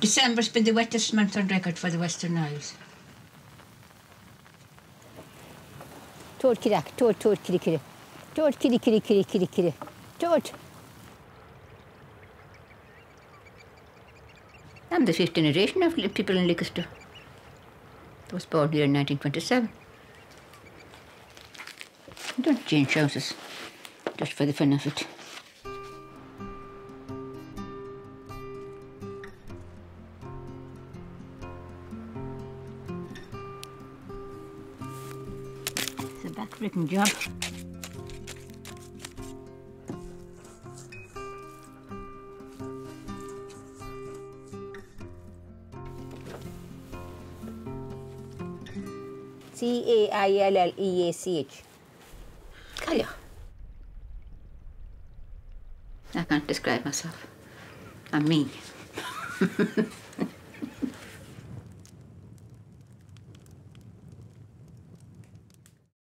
December's been the wettest month on record for the Western Isles. Tord kirak, tord tord kiri kiri. Tord kiri kiri kiri kiri kiri. Tord. I'm the fifth generation of people in Leicester. I was born here in 1927. I don't change houses just for the fun of it. It's a backbreaking job. C A I L L E A C H. Cailleach. I can't describe myself. I'm me.